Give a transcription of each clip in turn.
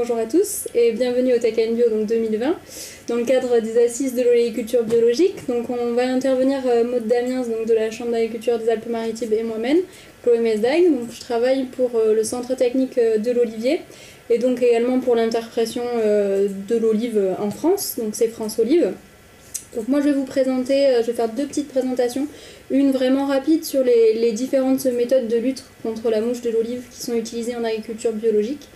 bonjour à tous et bienvenue au Tech Bio donc 2020 dans le cadre des assises de l'oléiculture biologique. Donc on va intervenir euh, Maud Damiens donc de la Chambre d'agriculture des Alpes-Maritimes et moi-même, Chloé Mesdag. Donc je travaille pour euh, le Centre technique euh, de l'Olivier et donc également pour l'interpression de l'olive en France, donc c'est France Olive. Donc moi je vais vous présenter, je vais faire deux petites présentations, une vraiment rapide sur les différentes méthodes de lutte contre la mouche de l'olive qui sont utilisées en agriculture biologique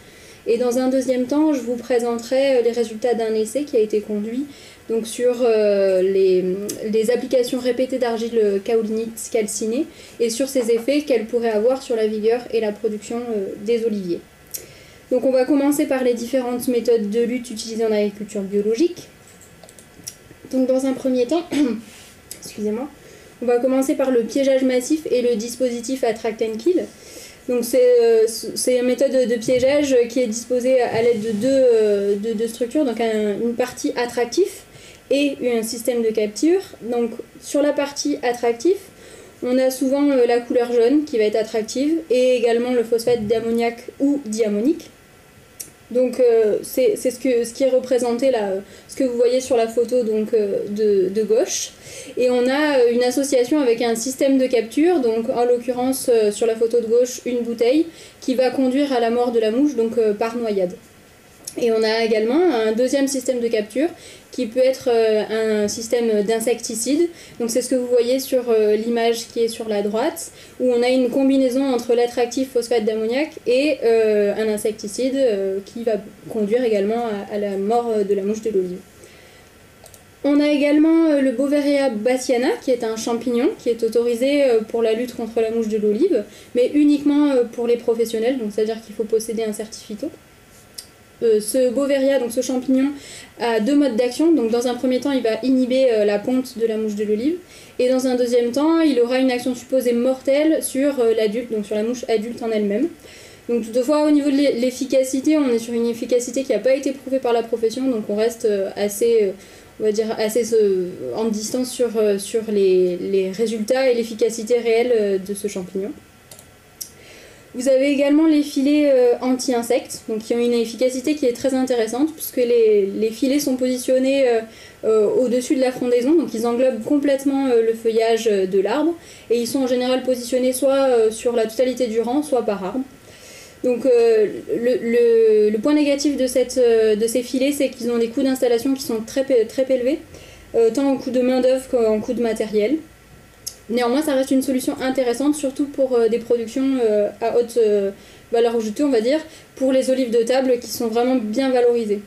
et dans un deuxième temps, je vous présenterai euh, les résultats d'un essai qui a été conduit donc sur euh, les, applications répétées d'argile kaolinite calcinée et sur ses effets qu'elle pourrait avoir sur la vigueur et la production euh, des oliviers. Donc on va commencer par les différentes méthodes de lutte utilisées en agriculture biologique. Donc dans un premier temps, excusez-moi, on va commencer par le piégeage massif et le dispositif Attract and Kill. Donc euh, c'est une méthode de piégeage qui est disposée à l'aide de deux, euh, de, structures, donc une partie attractif et un système de capture. Donc sur la partie attractif, on a souvent euh, la couleur jaune qui va être attractive et également le phosphate d'ammoniac ou diammonique. Donc euh, c'est ce, ce qui est représenté là, ce que vous voyez sur la photo donc, euh, de, gauche. Et on a euh, une association avec un système de capture, donc en l'occurrence sur la photo de gauche une bouteille qui va conduire à la mort de la mouche donc par noyade. Et on a également un deuxième système de capture qui peut être euh, un système d'insecticide. Donc c'est ce que vous voyez sur euh, l'image qui est sur la droite, où on a une combinaison entre l'attractif phosphate d'ammoniac et euh, un insecticide qui va conduire également à, la mort de la mouche de l'olive. On a également le Boveria bassiana, qui est un champignon qui est autorisé pour la lutte contre la mouche de l'olive, mais uniquement pour les professionnels, donc c'est-à-dire qu'il faut posséder un certificat. Euh, ce Boveria, donc ce champignon, a deux modes d'action. Donc dans un premier temps, il va inhiber euh, la ponte de la mouche de l'olive. Et dans un deuxième temps, il aura une action supposée mortelle sur euh, l'adulte, donc sur la mouche adulte en elle-même. Donc toutefois, au niveau de l'efficacité, on est sur une efficacité qui n'a pas été prouvée par la profession, donc on reste assez, on va dire, assez en distance sur, sur les, les résultats et l'efficacité réelle de ce champignon. Vous avez également les filets euh, anti-insectes, donc qui ont une efficacité qui est très intéressante, puisque les, filets sont positionnés euh, euh, au-dessus de la frondaison, donc ils englobent complètement le feuillage de l'arbre, et ils sont en général positionnés soit sur la totalité du rang, soit par arbre. Donc le, point négatif de, ces filets, c'est qu'ils ont des coûts d'installation qui sont très, très élevés, tant en coût de main-d'œuvre qu'en coût de matériel. Néanmoins, ça reste une solution intéressante, surtout pour euh, des productions euh, à haute euh, valeur ajoutée, on va dire, pour les olives de table qui sont vraiment bien valorisées.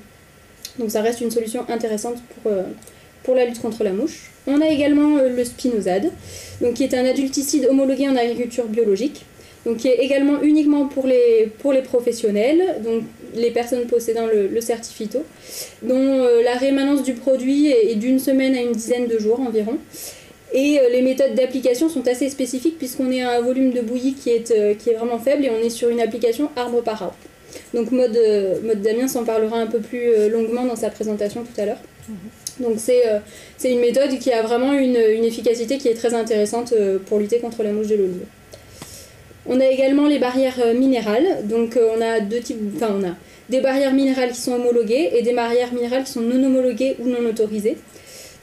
Donc ça reste une solution intéressante pour, pour la lutte contre la mouche. On a également le spinosade, donc qui est un adulticide homologué en agriculture biologique, donc qui est également uniquement pour les, pour les professionnels, donc les personnes possédant le, le certifito, dont la rémanence du produit est d'une semaine à une dizaine de jours environ. Et euh, les méthodes d'application sont assez spécifiques puisqu'on est à un volume de bouillie qui est, euh, qui est vraiment faible et on est sur une application arbre par arbre. Donc mode, euh, mode Damien s'en parlera un peu plus longuement dans sa présentation tout à l'heure. Mhm. Donc c'est une méthode qui a vraiment une, une, efficacité qui est très intéressante pour lutter contre la mouche de l'olive. On a également les barrières minérales. Donc on a deux types, enfin on a des barrières minérales qui sont homologuées et des barrières minérales qui sont non homologuées ou non autorisées.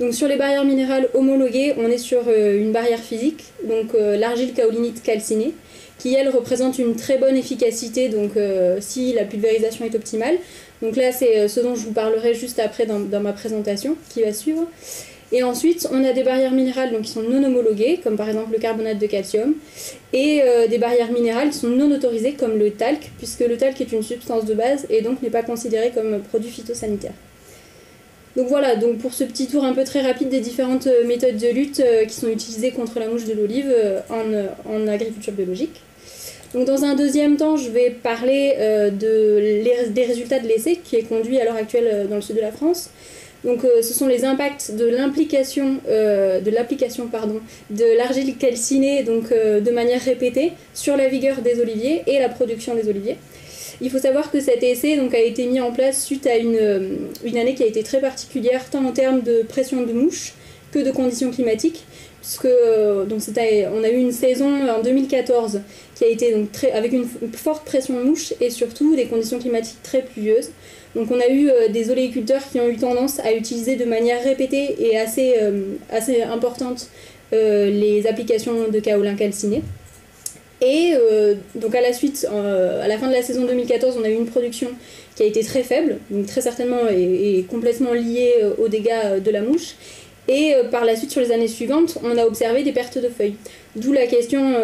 Donc sur les barrières minérales homologuées, on est sur euh, une barrière physique, donc euh, l'argile kaolinite calcinée, qui elle représente une très bonne efficacité donc euh, si la pulvérisation est optimale. Donc là c'est ce dont je vous parlerai juste après dans, ma présentation qui va suivre. Et ensuite, on a des barrières minérales qui sont non homologuées, comme par exemple le carbonate de calcium, et des barrières minérales qui sont non autorisées, comme le talc, puisque le talc est une substance de base et donc n'est pas considéré comme produit phytosanitaire. Donc voilà, donc pour ce petit tour un peu très rapide des différentes euh, méthodes de lutte euh, qui sont utilisées contre la mouche de l'olive euh, en, agriculture biologique. Donc dans un deuxième temps, je vais parler de des résultats de l'essai qui est conduit à l'heure actuelle dans le sud de la France. Donc ce sont les impacts de l'implication de l'application pardon de l'argile calcinée donc de manière répétée sur la vigueur des oliviers et la production des oliviers. Il faut savoir que cet essai donc, a été mis en place suite à une, euh, une année qui a été très particulière, tant en termes de pression de mouches que de conditions climatiques, puisque donc on a eu une saison en 2014 qui a été avec une forte pression de mouches et surtout des conditions climatiques très pluvieuses. Donc on a eu des oléiculteurs qui ont eu tendance à utiliser de manière répétée et assez, assez importante les applications de kaolin calciné. Et euh, donc à la suite, euh, à la fin de la saison 2014, on a eu une production qui a été très faible, donc très certainement et, complètement liée euh, aux dégâts de la mouche. Et par la suite, sur les années suivantes, on a observé des pertes de feuilles. D'où la question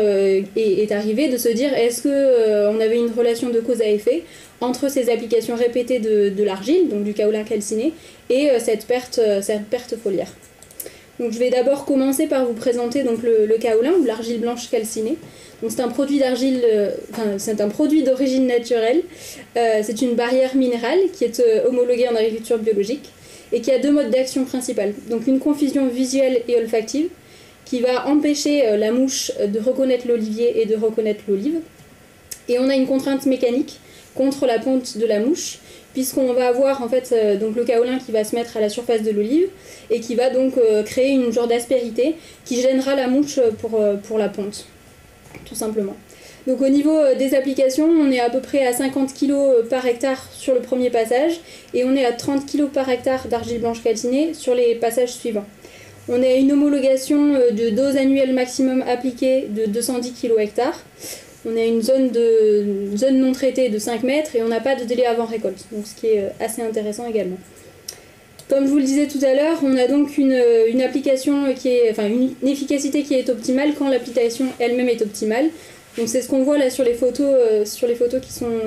est, arrivée de se dire est-ce qu'on avait une relation de cause à effet entre ces applications répétées de, l'argile, donc du kaolin calciné, et cette, perte, cette perte foliaire. Je vais d'abord commencer par vous présenter donc le, le kaolin ou l'argile blanche calcinée c'est un produit d'argile, euh, c'est un produit d'origine naturelle. Euh, c'est une barrière minérale qui est euh, homologuée en agriculture biologique et qui a deux modes d'action principales. Donc une confusion visuelle et olfactive qui va empêcher la mouche de reconnaître l'olivier et de reconnaître l'olive. Et on a une contrainte mécanique contre la ponte de la mouche puisqu'on va avoir en fait donc le kaolin qui va se mettre à la surface de l'olive et qui va donc créer une genre d'aspérité qui gênera la mouche pour, pour la ponte tout simplement. Donc au niveau euh, des applications, on est à peu près à 50 kg euh, par hectare sur le premier passage et on est à 30 kg par hectare d'argile blanche calcinée sur les passages suivants. On a une homologation euh, de dose annuelle maximum appliquée de 210 kg hectare. On a une zone, non traitée de 5 mètres et on n'a pas de délai avant récolte, donc ce qui est assez intéressant également. Comme je vous le disais tout à l'heure, on a donc une, application qui est, une, efficacité qui est optimale quand l'application elle-même est optimale. Donc c'est ce qu'on voit là sur les photos, euh,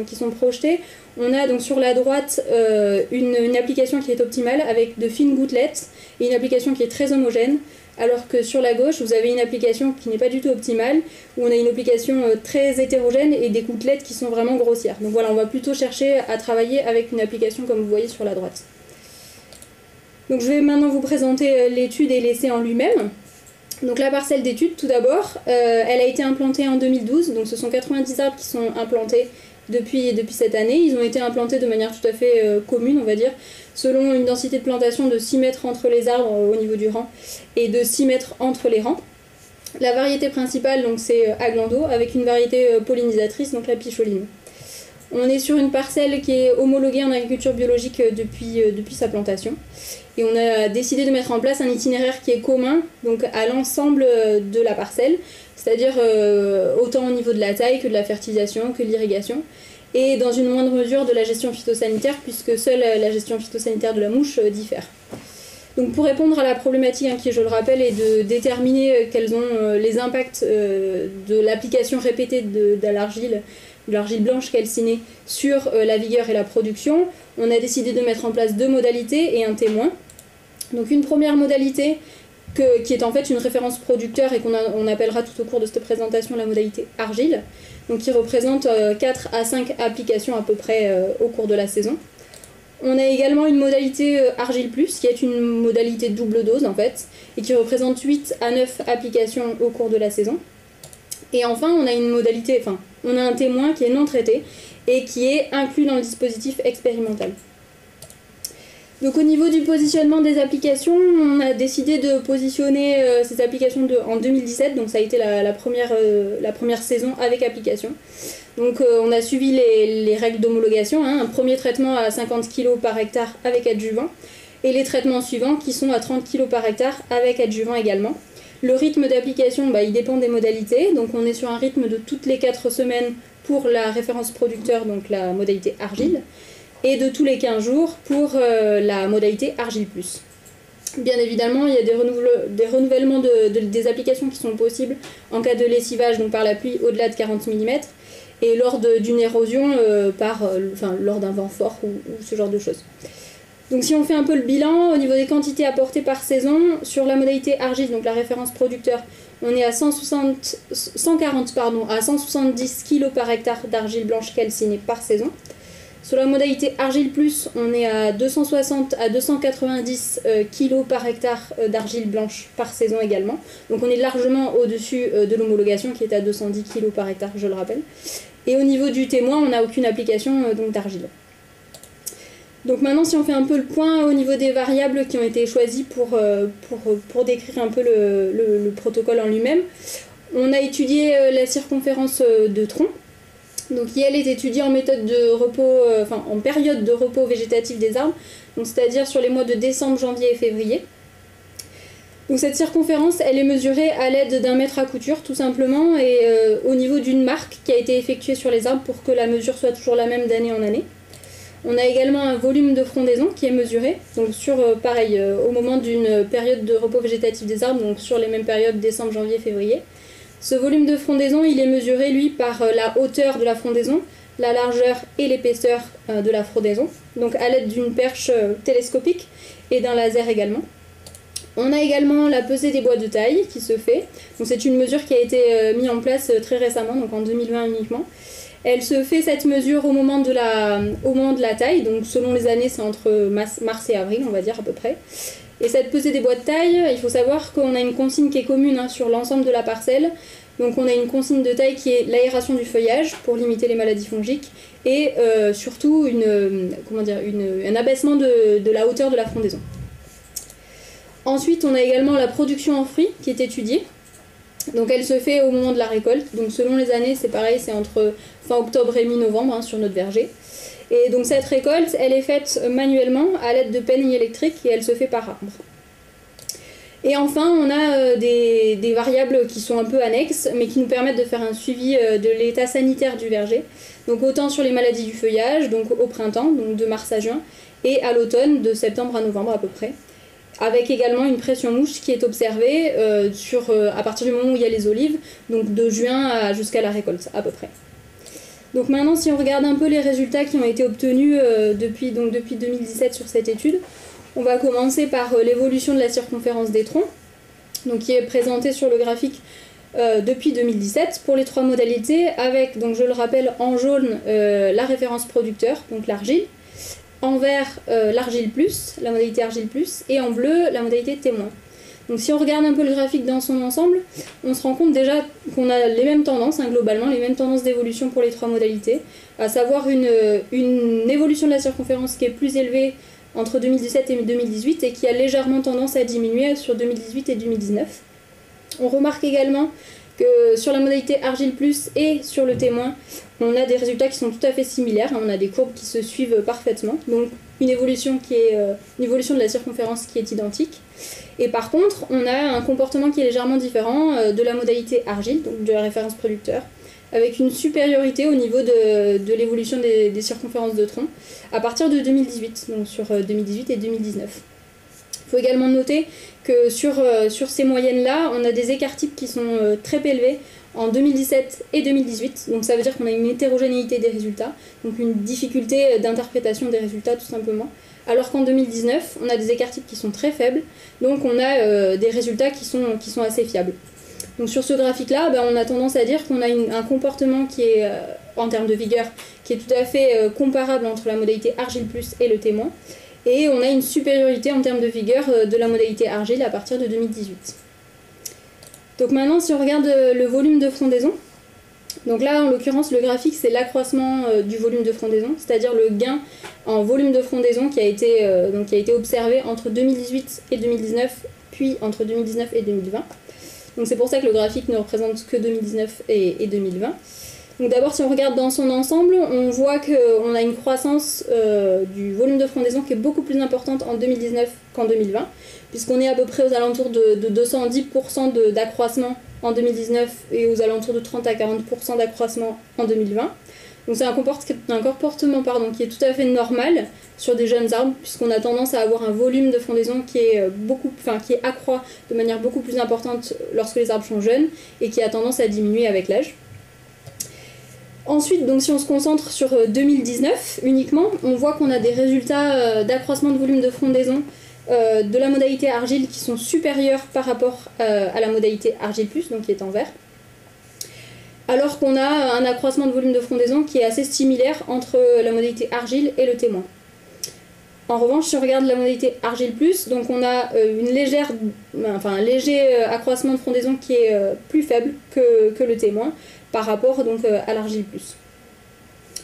qui sont, projetées. On a donc sur la droite euh, une, application qui est optimale avec de fines gouttelettes une application qui est très homogène. Alors que sur la gauche, vous avez une application qui n'est pas du tout optimale, où on a une application euh, très hétérogène et des gouttelettes qui sont vraiment grossières. Donc voilà, on va plutôt chercher à travailler avec une application comme vous voyez sur la droite. Donc je vais maintenant vous présenter euh, l'étude et l'essai en lui-même. Donc la parcelle d'étude, tout d'abord, euh, elle a été implantée en 2012, donc ce sont 90 arbres qui sont implantés depuis, depuis cette année. Ils ont été implantés de manière tout à fait euh, commune, on va dire, selon une densité de plantation de 6 mètres entre les arbres au niveau du rang et de 6 mètres entre les rangs. La variété principale, donc c'est Aglando, avec une variété pollinisatrice, donc la picholine. On est sur une parcelle qui est homologuée en agriculture biologique depuis, depuis sa plantation. Et on a décidé de mettre en place un itinéraire qui est commun donc à l'ensemble de la parcelle, c'est-à-dire euh, autant au niveau de la taille que de la fertilisation, que de l'irrigation, et dans une moindre mesure de la gestion phytosanitaire, puisque seule la gestion phytosanitaire de la mouche euh, diffère. Donc pour répondre à la problématique hein, qui, je le rappelle, est de déterminer euh, quels sont les impacts de l'application répétée de l'argile de l'argile blanche calcinée sur la vigueur et la production, on a décidé de mettre en place deux modalités et un témoin. Donc une première modalité qui est en fait une référence producteur et qu'on on appellera tout au cours de cette présentation la modalité argile, donc qui représente 4 euh, à 5 applications à peu près euh, au cours de la saison. On a également une modalité euh, Argile Plus, qui est une modalité double dose en fait, et qui représente 8 à 9 applications au cours de la saison. Et enfin, on a une modalité, enfin, on a un témoin qui est non traité et qui est inclus dans le dispositif expérimental. Donc au niveau du positionnement des applications, on a décidé de positionner euh, ces applications en 2017, donc ça a été la, première, euh, la première saison avec application. Donc euh, on a suivi les, règles d'homologation, hein. un premier traitement à 50 kg par hectare avec adjuvant, et les traitements suivants qui sont à 30 kg par hectare avec adjuvant également. Le rythme d'application, bah, il dépend des modalités, donc on est sur un rythme de toutes les 4 semaines pour la référence producteur, donc la modalité argile et de tous les 15 jours pour euh, la modalité Argile Plus. Bien évidemment, il y a des, des renouvellements de, des applications qui sont possibles en cas de lessivage donc par la pluie au-delà de 40 mm et lors d'une érosion euh, par, euh, enfin, lors d'un vent fort ou, ce genre de choses. Donc si on fait un peu le bilan au niveau des quantités apportées par saison, sur la modalité argile, donc la référence producteur, on est à 160, 140 pardon, à 170 kg par hectare d'argile blanche calcinée par saison. Sur la modalité argile plus, on est à 260 à 290 euh, kg par hectare euh, d'argile blanche par saison également. Donc on est largement au-dessus euh, de l'homologation qui est à 210 kg par hectare, je le rappelle. Et au niveau du témoin, on n'a aucune application d'argile. Donc maintenant, si on fait un peu le point au niveau des variables qui ont été choisies pour, décrire un peu le, protocole en lui-même, on a étudié la circonférence de tronc. Donc elle est enfin en période de repos végétatif des arbres, c'est-à-dire sur les mois de décembre, janvier et février. Donc cette circonférence, elle est mesurée à l'aide d'un mètre à couture, tout simplement, et euh, au niveau d'une marque qui a été effectuée sur les arbres pour que la mesure soit toujours la même d'année en année. On a également un volume de frondaison qui est mesuré, donc sur, euh, pareil, euh, au moment d'une période de repos végétatif des arbres, donc sur les mêmes périodes décembre, janvier, février. Ce volume de frondaison, il est mesuré, lui, par la hauteur de la frondaison, la largeur et l'épaisseur de la frondaison, donc à l'aide d'une perche télescopique et d'un laser également. On a également la pesée des bois de taille qui se fait. C'est une mesure qui a été euh, mise en place euh, très récemment, donc en 2020 uniquement. Elle se fait cette mesure au moment de la, au moment de la taille, donc selon les années c'est entre mars et avril on va dire à peu près. Et cette pesée des bois de taille, il faut savoir qu'on a une consigne qui est commune hein, sur l'ensemble de la parcelle. Donc on a une consigne de taille qui est l'aération du feuillage pour limiter les maladies fongiques et euh, surtout une, comment dire, un abaissement de, de la hauteur de la frondaison. Ensuite, on a également la production en fruits qui est étudiée. Donc elle se fait au moment de la récolte. Donc selon les années, c'est pareil, c'est entre fin octobre et mi-novembre hein, sur notre verger. Et donc cette récolte, elle est faite manuellement à l'aide de pelles électriques et elle se fait par arbre. Et enfin, on a euh, des, variables qui sont un peu annexes, mais qui nous permettent de faire un suivi euh, de l'état sanitaire du verger. Donc autant sur les maladies du feuillage, donc au printemps, donc de mars à juin, et à l'automne, de septembre à novembre à peu près avec également une pression mouche qui est observée euh, à partir du moment où il y a les olives, donc de juin jusqu'à la récolte à peu près. Donc maintenant, si on regarde un peu les résultats qui ont été obtenus euh, depuis, donc depuis 2017 sur cette étude, on va commencer par l'évolution de la circonférence des troncs, qui est présentée sur le graphique depuis 2017 pour les trois modalités, avec, donc je le rappelle, en jaune la référence producteur, donc l'argile, en vert euh, l'argile plus, la modalité argile plus, et en bleu la modalité témoin. Donc si on regarde un peu le graphique dans son ensemble, on se rend compte déjà qu'on a les mêmes tendances, hein, globalement, les mêmes tendances d'évolution pour les trois modalités, à savoir une, une évolution de la circonférence qui est plus élevée entre 2017 et 2018 et qui a légèrement tendance à diminuer sur 2018 et 2019. On remarque également que sur la modalité argile plus et sur le témoin, on a des résultats qui sont tout à fait similaires, on a des courbes qui se suivent parfaitement, donc une évolution, qui est, euh, une évolution de la circonférence qui est identique. Et par contre, on a un comportement qui est légèrement différent euh, de la modalité argile, donc de la référence producteur, avec une supériorité au niveau de, de l'évolution des, des, circonférences de tronc à partir de 2018, donc sur 2018 euh, et 2019. Il faut également noter que sur, sur ces moyennes-là, on a des écarts types qui sont très élevés en 2017 et 2018. Donc ça veut dire qu'on a une hétérogénéité des résultats, donc une difficulté d'interprétation des résultats tout simplement. Alors qu'en 2019, on a des écarts types qui sont très faibles, donc on a euh, des résultats qui sont, qui sont assez fiables. Donc sur ce graphique-là, ben, on a tendance à dire qu'on a un comportement qui est, euh, en termes de vigueur, qui est tout à fait euh, comparable entre la modalité argile plus et le témoin. Et on a une supériorité en termes de vigueur de la modalité argile à partir de 2018. Donc maintenant, si on regarde euh, le volume de frondaison, donc là, en l'occurrence, le graphique, c'est l'accroissement euh, du volume de frondaison, c'est-à-dire le gain en volume de frondaison qui a été, euh, donc, observé entre 2018 et 2019, puis entre 2019 et 2020. Donc c'est pour ça que le graphique ne représente que 2019 et, et 2020. D'abord, si on regarde dans son ensemble, on voit qu'on a une croissance du volume de frondaison qui est beaucoup plus importante en 2019 qu'en 2020 puisqu'on est à peu près aux alentours de, 210% d'accroissement en 2019 et aux alentours de 30 à 40% d'accroissement en 2020. Donc c'est un, comportement pardon, qui est tout à fait normal sur des jeunes arbres, puisqu'on a tendance à avoir un volume de fondaison qui est, euh, beaucoup, enfin, qui accroît de manière beaucoup plus importante lorsque les arbres sont jeunes et qui a tendance à diminuer avec l'âge. Ensuite, si on se concentre sur 2019 euh, uniquement, on voit qu'on a des résultats euh, d'accroissement de volume de frondaison euh, de la modalité argile qui sont supérieures par rapport à la modalité argile plus, donc qui est en vert. Alors qu'on a un accroissement de volume de frondaison qui est assez similaire entre la modalité argile et le témoin. En revanche, si on regarde la modalité argile plus, donc on a une légère, enfin, un léger accroissement de frondaison qui est plus faible que, le témoin par rapport donc, à l'argile plus.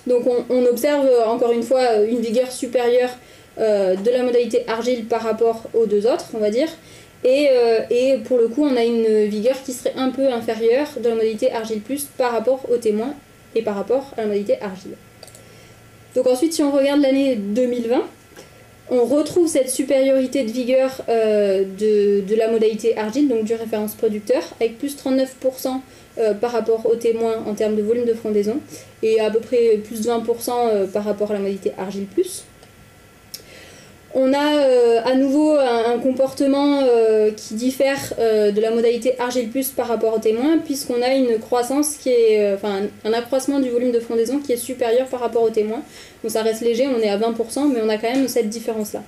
Donc on, observe encore une fois une vigueur supérieure de la modalité argile par rapport aux deux autres, on va dire. Et, pour le coup, on a une vigueur qui serait un peu inférieure de la modalité argile plus par rapport aux témoins et par rapport à la modalité argile. Donc ensuite, si on regarde l'année 2020, on retrouve cette supériorité de vigueur euh, de, la modalité argile, donc du référence producteur, avec plus 39% euh, par rapport aux témoins en termes de volume de frondaison, et à peu près plus 20% euh, par rapport à la modalité argile plus. On a euh, à nouveau un, comportement qui diffère de la modalité argile plus par rapport au témoin, puisqu'on a une croissance qui est, un accroissement du volume de frondaison qui est supérieur par rapport au témoin. Donc ça reste léger, on est à 20%, mais on a quand même cette différence-là.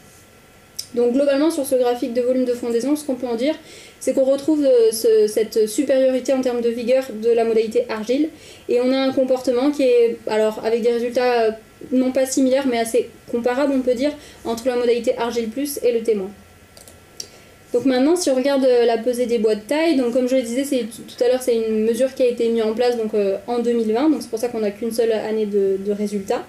Donc globalement sur ce graphique de volume de fondaison, ce qu'on peut en dire, c'est qu'on retrouve cette supériorité en termes de vigueur de la modalité argile, et on a un comportement qui est, alors avec des résultats non pas similaires, mais assez comparables, on peut dire, entre la modalité argile plus et le témoin. Donc maintenant, si on regarde euh, la pesée des bois de taille, donc comme je le disais tout à l'heure, c'est une mesure qui a été mise en place donc, euh, en 2020, donc c'est pour ça qu'on n'a qu'une seule année de, résultats.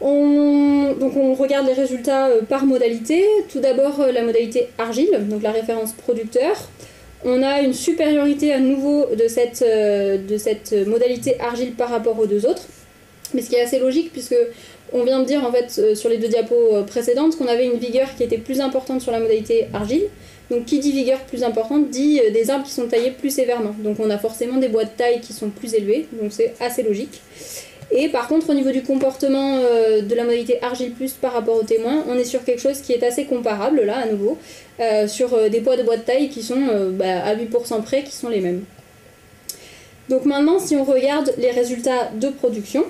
On, donc on regarde les résultats euh, par modalité. Tout d'abord la modalité argile, donc la référence producteur. On a une supériorité à nouveau de cette, de cette modalité argile par rapport aux deux autres. Mais ce qui est assez logique puisque on vient de dire en fait euh, sur les deux diapos euh, précédentes qu'on avait une vigueur qui était plus importante sur la modalité argile. Donc qui dit vigueur plus importante dit euh, des arbres qui sont taillés plus sévèrement. Donc on a forcément des bois de taille qui sont plus élevés, donc c'est assez logique. Et par contre au niveau du comportement de la modalité argile par rapport au témoin, on est sur quelque chose qui est assez comparable là à nouveau, sur des poids de bois de taille qui sont bah, à 8% près qui sont les mêmes. Donc maintenant si on regarde les résultats de production,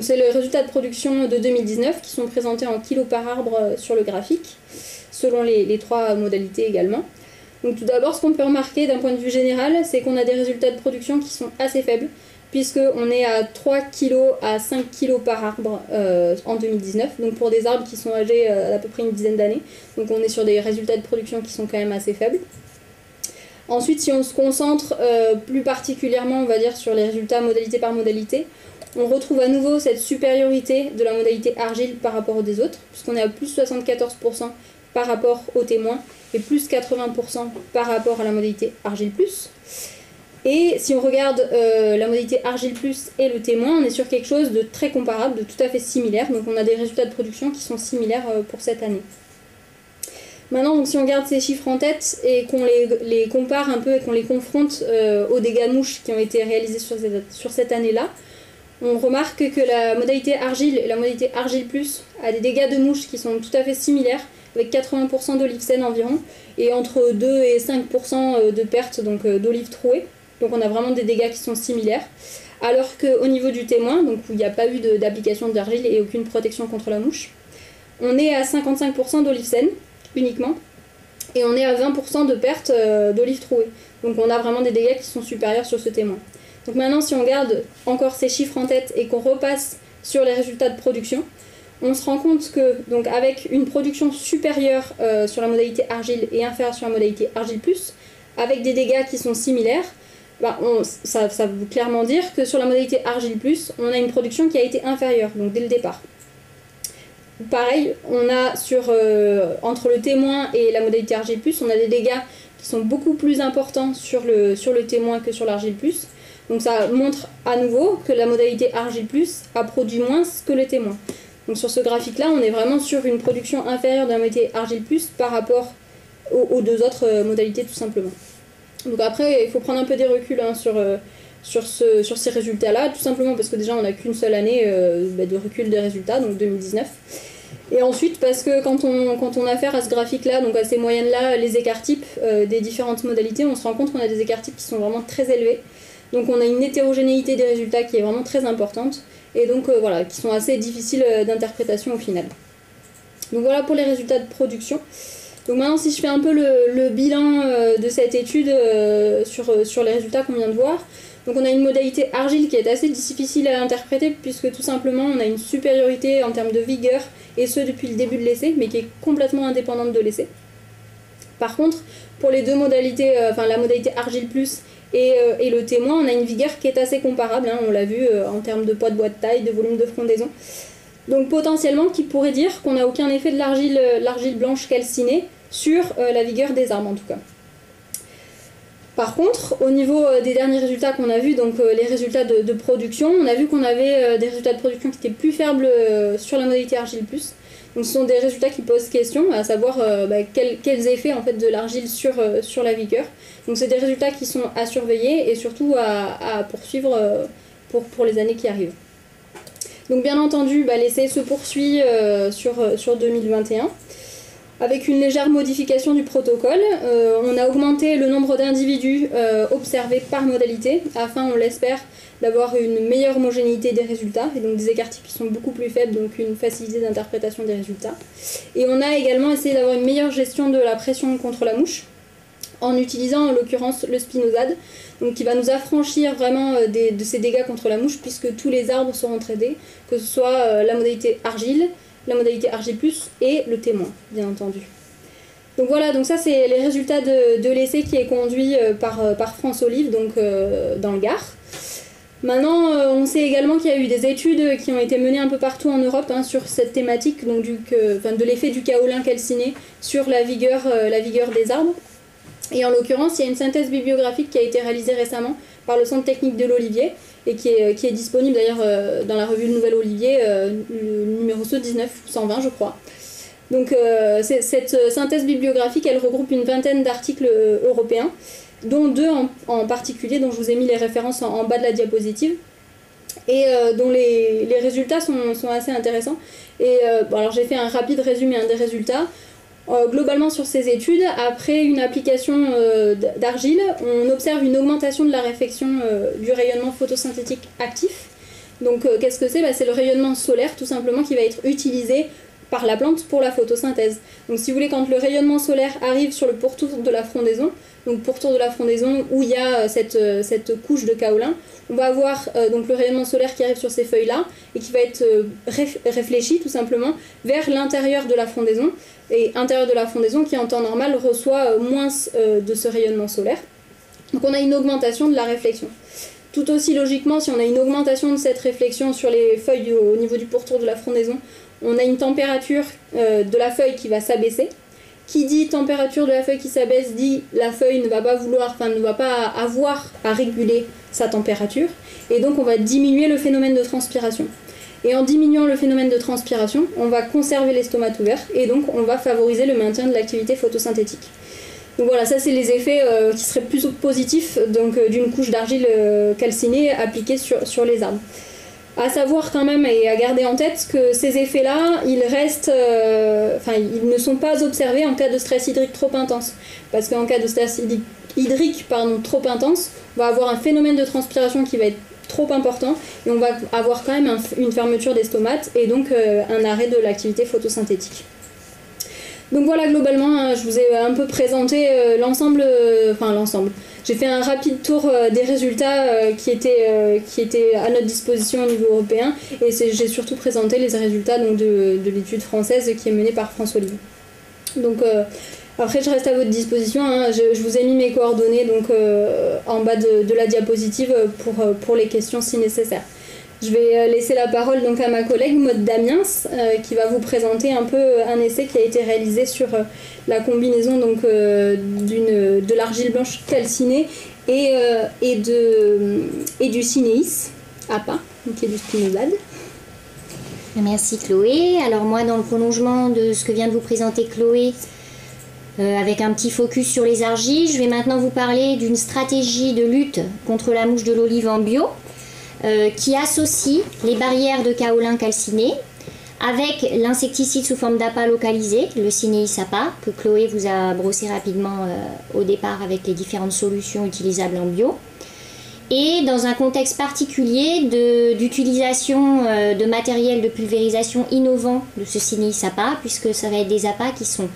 c'est le résultat de production de 2019 qui sont présentés en kilos par arbre euh, sur le graphique, selon les, trois modalités également. Donc tout d'abord, ce qu'on peut remarquer d'un point de vue général, c'est qu'on a des résultats de production qui sont assez faibles, puisqu'on est à 3 kg à 5 kg par arbre euh, en 2019, donc pour des arbres qui sont âgés euh, à peu près une dizaine d'années. Donc on est sur des résultats de production qui sont quand même assez faibles. Ensuite, si on se concentre plus particulièrement, on va dire, sur les résultats modalité par modalité, on retrouve à nouveau cette supériorité de la modalité argile par rapport aux des autres, puisqu'on est à plus 74% par rapport aux témoins et plus 80% par rapport à la modalité argile plus. Et si on regarde euh, la modalité argile plus et le témoin, on est sur quelque chose de très comparable, de tout à fait similaire. Donc on a des résultats de production qui sont similaires euh, pour cette année. Maintenant, donc, si on garde ces chiffres en tête et qu'on les, compare un peu et qu'on les confronte euh, aux dégâts mouches qui ont été réalisés sur cette année-là, on remarque que la modalité argile et la modalité argile plus a des dégâts de mouches qui sont tout à fait similaires, avec 80% d'olivecène environ, et entre 2 et 5% de pertes donc d'olives trouées. Donc on a vraiment des dégâts qui sont similaires. Alors qu'au niveau du témoin, donc où il n'y a pas eu d'application d'argile et aucune protection contre la mouche, on est à 55% d'olivecène uniquement, et on est à 20% de pertes euh, d'olives trouées. Donc on a vraiment des dégâts qui sont supérieurs sur ce témoin. Donc maintenant, si on garde encore ces chiffres en tête et qu'on repasse sur les résultats de production, on se rend compte que avec une production supérieure euh, sur la modalité argile et inférieure sur la modalité argile plus, avec des dégâts qui sont similaires, bah, ça, veut clairement dire que sur la modalité argile plus, on a une production qui a été inférieure, donc dès le départ. Pareil, on a sur, euh, entre le témoin et la modalité argile plus, on a des dégâts qui sont beaucoup plus importants sur le, sur le témoin que sur l'argile plus. Donc ça montre à nouveau que la modalité argile plus a produit moins que le témoin. Donc sur ce graphique-là, on est vraiment sur une production inférieure de la modalité argile plus par rapport aux, deux autres euh, modalités tout simplement. Donc après, il faut prendre un peu des reculs hein, sur, euh, sur, ce, sur ces résultats-là, tout simplement parce que déjà on n'a qu'une seule année euh, bah, de recul des résultats, donc 2019. Et ensuite parce que quand on, quand on a affaire à ce graphique-là, donc à ces moyennes-là, les écarts types des différentes modalités, on se rend compte qu'on a des écarts types qui sont vraiment très élevés. Donc on a une hétérogénéité des résultats qui est vraiment très importante et donc euh, voilà, qui sont assez difficiles euh, d'interprétation au final. Donc voilà pour les résultats de production. Donc maintenant si je fais un peu le, bilan euh, de cette étude sur, sur les résultats qu'on vient de voir, donc on a une modalité argile qui est assez difficile à interpréter puisque tout simplement on a une supériorité en termes de vigueur et ce depuis le début de l'essai mais qui est complètement indépendante de l'essai. Par contre, pour les deux modalités, enfin la modalité argile plus Et, et, le témoin, on a une vigueur qui est assez comparable, hein, on l'a vu en termes de poids de bois de taille, de volume de frondaison. Donc potentiellement, qui pourrait dire qu'on n'a aucun effet de l'argile blanche calcinée sur la vigueur des arbres en tout cas. Par contre, au niveau euh, des derniers résultats qu'on a vus, donc euh, les résultats de, production, on a vu qu'on avait euh, des résultats de production qui étaient plus faibles sur la modalité argile plus. Donc ce sont des résultats qui posent question, à savoir bah, quels, effets en fait de l'argile sur, la vigueur. Donc c'est des résultats qui sont à surveiller et surtout à, poursuivre pour, les années qui arrivent. Donc bien entendu, bah, l'essai se poursuit sur 2021 avec une légère modification du protocole. Euh, on a augmenté le nombre d'individus euh, observés par modalité, afin, on l'espère, d'avoir une meilleure homogénéité des résultats, et donc des écarts qui sont beaucoup plus faibles, donc une facilité d'interprétation des résultats. Et on a également essayé d'avoir une meilleure gestion de la pression contre la mouche, en utilisant en l'occurrence le spinosade, donc qui va nous affranchir vraiment euh, de ces dégâts contre la mouche, puisque tous les arbres seront traités, que ce soit la modalité argile, la modalité RG+, et le témoin, bien entendu. Donc voilà, donc ça c'est les résultats de, l'essai qui est conduit euh, par, euh, par France Olive, donc euh, dans le Gard. Maintenant, on sait également qu'il y a eu des études qui ont été menées un peu partout en Europe hein, sur cette thématique donc de l'effet du kaolin calciné sur la vigueur des arbres. Et en l'occurrence, il y a une synthèse bibliographique qui a été réalisée récemment par le Centre technique de l'Olivier et qui est, disponible d'ailleurs euh, dans la revue Nouvelle Olivier, euh, numéro 19 120 je crois. Donc euh, cette synthèse bibliographique, elle regroupe une vingtaine d'articles européens, dont deux en, particulier, dont je vous ai mis les références en, bas de la diapositive, et dont les, résultats sont, assez intéressants. Et alors j'ai fait un rapide résumé des résultats. Euh, globalement sur ces études, après une application euh, d'argile, on observe une augmentation de la réflexion euh, du rayonnement photosynthétique actif. Donc qu'est-ce que c'est? Bah, C'est le rayonnement solaire tout simplement qui va être utilisé par la plante pour la photosynthèse. Donc si vous voulez, quand le rayonnement solaire arrive sur le pourtour de la frondaison, donc pourtour de la frondaison où il y a cette, cette couche de kaolin, on va avoir donc le rayonnement solaire qui arrive sur ces feuilles-là et qui va être réfléchi tout simplement vers l'intérieur de la frondaison et intérieur de la fondaison qui en temps normal reçoit euh, moins euh, de ce rayonnement solaire. Donc on a une augmentation de la réflexion. Tout aussi logiquement, si on a une augmentation de cette réflexion sur les feuilles au niveau du pourtour de la frondaison, on a une température euh, de la feuille qui va s'abaisser. Qui dit température de la feuille qui s'abaisse dit la feuille ne va pas vouloir, enfin ne va pas avoir à réguler sa température, et donc on va diminuer le phénomène de transpiration. Et en diminuant le phénomène de transpiration, on va conserver les stomates ouverts et donc on va favoriser le maintien de l'activité photosynthétique. Donc voilà, ça c'est les effets euh, qui seraient plus positifs donc euh, d'une couche d'argile euh, calcinée appliquée sur, sur les arbres. À savoir quand même et à garder en tête que ces effets-là, ils restent, enfin ils ne sont pas observés en cas de stress hydrique trop intense, parce qu'en cas de stress hydrique pardon, trop intense, on va avoir un phénomène de transpiration qui va être trop important et on va avoir quand même une fermeture des stomates et donc euh, un arrêt de l'activité photosynthétique. Donc voilà, globalement, hein, je vous ai un peu présenté euh, l'ensemble, euh, enfin l'ensemble. J'ai fait un rapide tour des résultats qui, étaient, qui étaient à notre disposition au niveau européen et j'ai surtout présenté les résultats donc, de, de l'étude française qui est menée par François Olivier. Donc après, je reste à votre disposition. Hein. Je, vous ai mis mes coordonnées donc, euh, en bas de, la diapositive pour, euh, pour les questions si nécessaire. Je vais euh, laisser la parole donc à ma collègue Maud Damiens qui va vous présenter un peu un essai qui a été réalisé sur la combinaison donc, de l'argile blanche calcinée et, et, de, et du cinéis APA, qui est du spinosade. Merci Chloé. Alors moi dans le prolongement de ce que vient de vous présenter Chloé, euh, avec un petit focus sur les argiles. Je vais maintenant vous parler d'une stratégie de lutte contre la mouche de l'olive en bio euh, qui associe les barrières de kaolin calciné avec l'insecticide sous forme d'appât localisé, le Cineis APA, que Chloé vous a brossé rapidement euh, au départ avec les différentes solutions utilisables en bio. Et dans un contexte particulier d'utilisation de, matériel de pulvérisation innovant de ce Cineis APA, puisque ça va être des appâts qui sont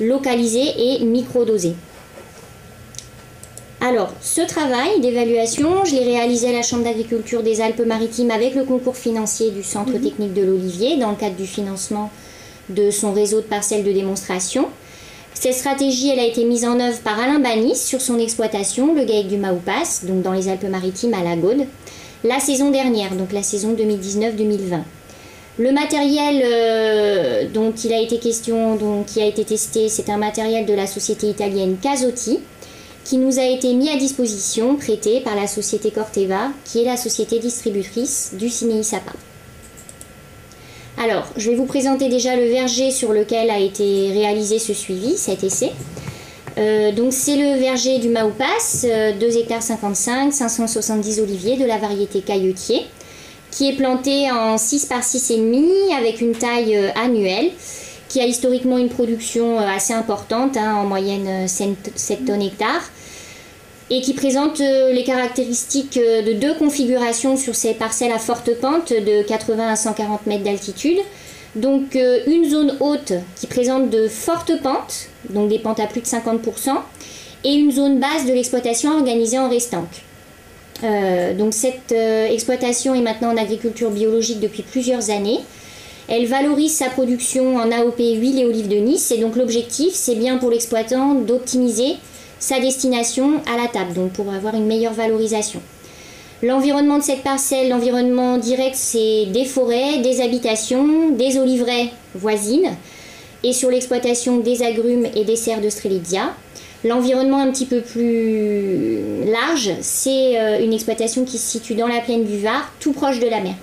localisé et microdosé. Alors, ce travail d'évaluation, je l'ai réalisé à la Chambre d'agriculture des Alpes-Maritimes avec le concours financier du Centre mhm. technique de l'Olivier dans le cadre du financement de son réseau de parcelles de démonstration. Cette stratégie, elle a été mise en œuvre par Alain Banis sur son exploitation, le GAEC du Maoupas, donc dans les Alpes-Maritimes à la Gaude, la saison dernière, donc la saison 2019-2020. Le matériel euh, dont il a été question, donc, qui a été testé, c'est un matériel de la société italienne Casotti, qui nous a été mis à disposition, prêté par la société Corteva, qui est la société distributrice du Cinéi Sapa. Alors, je vais vous présenter déjà le verger sur lequel a été réalisé ce suivi, cet essai. Euh, donc c'est le verger du Maoupas, 2 euh, hectares 55, 570 oliviers de la variété cailletier, qui est planté en 6 par 6,5 avec une taille euh, annuelle, qui a historiquement une production assez importante, hein, en moyenne 7 tonnes hectares, et qui présente les caractéristiques de deux configurations sur ces parcelles à forte pente de 80 à 140 mètres d'altitude. Donc une zone haute qui présente de fortes pentes, donc des pentes à plus de 50%, et une zone basse de l'exploitation organisée en restanque. Euh, donc cette euh, exploitation est maintenant en agriculture biologique depuis plusieurs années. Elle valorise sa production en AOP huile et olive de Nice et donc l'objectif c'est bien pour l'exploitant d'optimiser sa destination à la table, donc pour avoir une meilleure valorisation. L'environnement de cette parcelle, l'environnement direct, c'est des forêts, des habitations, des oliveraies voisines, et sur l'exploitation des agrumes et des serres de Strelitzia. L'environnement un petit peu plus large, c'est euh, une exploitation qui se situe dans la plaine du Var, tout proche de la mer.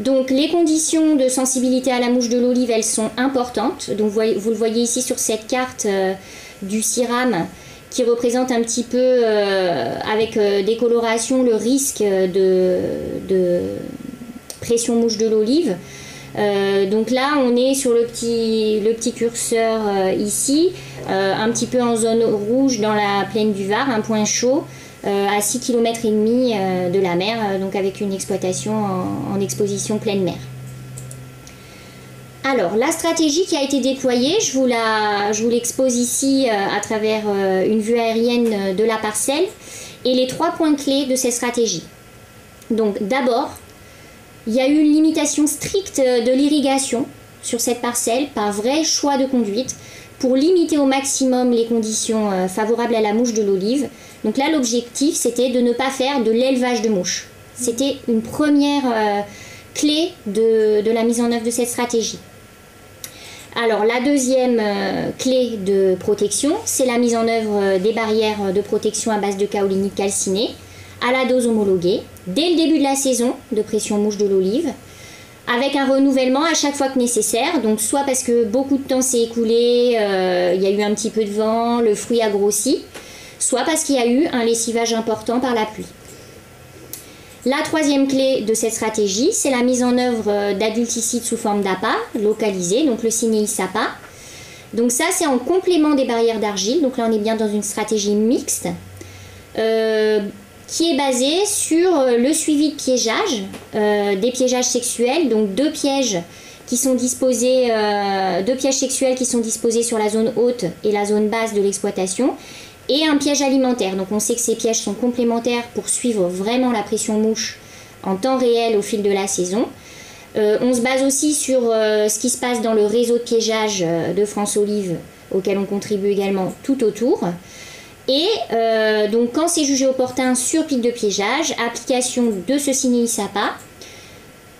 Donc les conditions de sensibilité à la mouche de l'olive, elles sont importantes. Donc vous, le voyez ici sur cette carte euh, du CIRAM qui représente un petit peu euh, avec des colorations le risque de, de pression mouche de l'olive. Euh, donc là, on est sur le petit, curseur euh, ici, euh, un petit peu en zone rouge dans la plaine du Var, un point chaud. à 6 km et demi de la mer, donc avec une exploitation en, exposition pleine mer. Alors, la stratégie qui a été déployée, je vous, je vous l'expose ici à travers une vue aérienne de la parcelle et les trois points clés de cette stratégie. Donc, d'abord, il y a eu une limitation stricte de l'irrigation sur cette parcelle par vrai choix de conduite pour limiter au maximum les conditions euh, favorables à la mouche de l'olive. Donc là, l'objectif, c'était de ne pas faire de l'élevage de mouches. C'était une première euh, clé de, la mise en œuvre de cette stratégie. Alors la deuxième euh, clé de protection, c'est la mise en œuvre des barrières de protection à base de kaolinite calcinée à la dose homologuée dès le début de la saison de pression mouche de l'olive avec un renouvellement à chaque fois que nécessaire. Donc soit parce que beaucoup de temps s'est écoulé, euh, il y a eu un petit peu de vent, le fruit a grossi, soit parce qu'il y a eu un lessivage important par la pluie. La troisième clé de cette stratégie, c'est la mise en œuvre euh, d'adulticides sous forme d'appât localisé, donc le Cinéis Sapa. Donc ça, c'est en complément des barrières d'argile. Donc là, on est bien dans une stratégie mixte. Euh, qui est basé sur euh, le suivi de piégeage, euh, des piégeages sexuels, donc deux pièges qui sont disposés, euh, deux pièges sexuels qui sont disposés sur la zone haute et la zone basse de l'exploitation, et un piège alimentaire. Donc on sait que ces pièges sont complémentaires pour suivre vraiment la pression mouche en temps réel au fil de la saison. on se base aussi sur ce qui se passe dans le réseau de piégeage de France Olive, auquel on contribue également tout autour. Et euh, donc quand c'est jugé opportun sur pic de piégeage, application de ce cinéis-sapa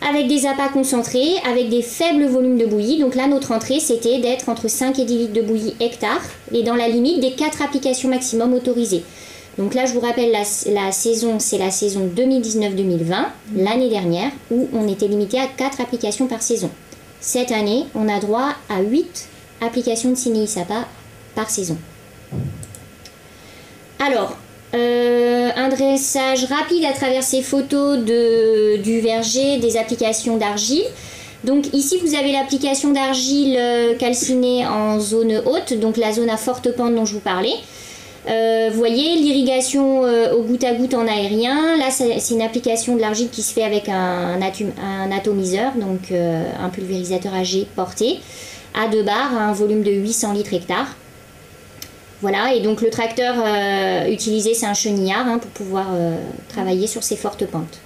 avec des appâts concentrés, avec des faibles volumes de bouillie. Donc là, notre entrée, c'était d'être entre 5 et 10 litres de bouillie hectare et dans la limite des 4 applications maximum autorisées. Donc là, je vous rappelle, la, saison, c'est la saison 2019-2020, l'année dernière, où on était limité à 4 applications par saison. Cette année, on a droit à 8 applications de cinéis-sapa par saison. Alors, euh, un dressage rapide à travers ces photos du verger, des applications d'argile. Donc ici vous avez l'application d'argile euh, calcinée en zone haute, donc la zone à forte pente dont je vous parlais. Euh, vous voyez l'irrigation au goutte à goutte en aérien. Là c'est une application de l'argile qui se fait avec un, atomiseur, donc un pulvérisateur AG porté à deux barres, à un volume de 800 litres hectare. Voilà, et donc le tracteur euh, utilisé, c'est un chenillard hein, pour pouvoir euh, travailler sur ces fortes pentes.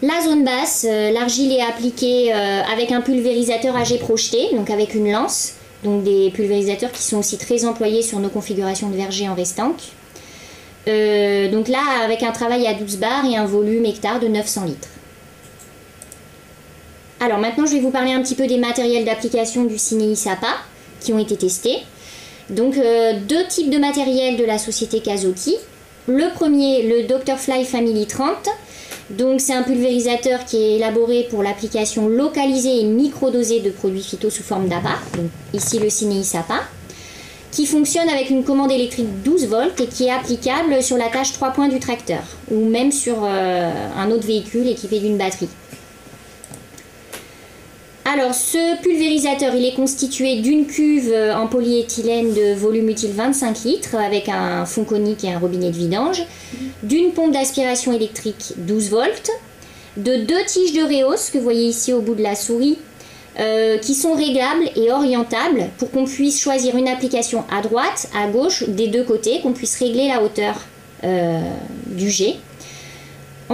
La zone basse, euh, l'argile est appliquée avec un pulvérisateur AG projeté, donc avec une lance, donc des pulvérisateurs qui sont aussi très employés sur nos configurations de verger en restanque. Donc là, avec un travail à 12 bars et un volume hectare de 900 litres. Alors maintenant, je vais vous parler un petit peu des matériels d'application du Cinei Sapa qui ont été testés. Donc euh, deux types de matériel de la société Casotti. Le premier, le Dr Fly Family 30. Donc c'est un pulvérisateur qui est élaboré pour l'application localisée et microdosée de produits phyto sous forme d'appât. ici le Cinei Sapa qui fonctionne avec une commande électrique 12 volts et qui est applicable sur la tâche 3 points du tracteur ou même sur euh, un autre véhicule équipé d'une batterie. Alors ce pulvérisateur, il est constitué d'une cuve euh, en polyéthylène de volume utile 25 litres avec un fond conique et un robinet de vidange, d'une pompe d'aspiration électrique 12 volts, de deux tiges de Réos que vous voyez ici au bout de la souris euh, qui sont réglables et orientables pour qu'on puisse choisir une application à droite, à gauche, des deux côtés, qu'on puisse régler la hauteur euh, du jet.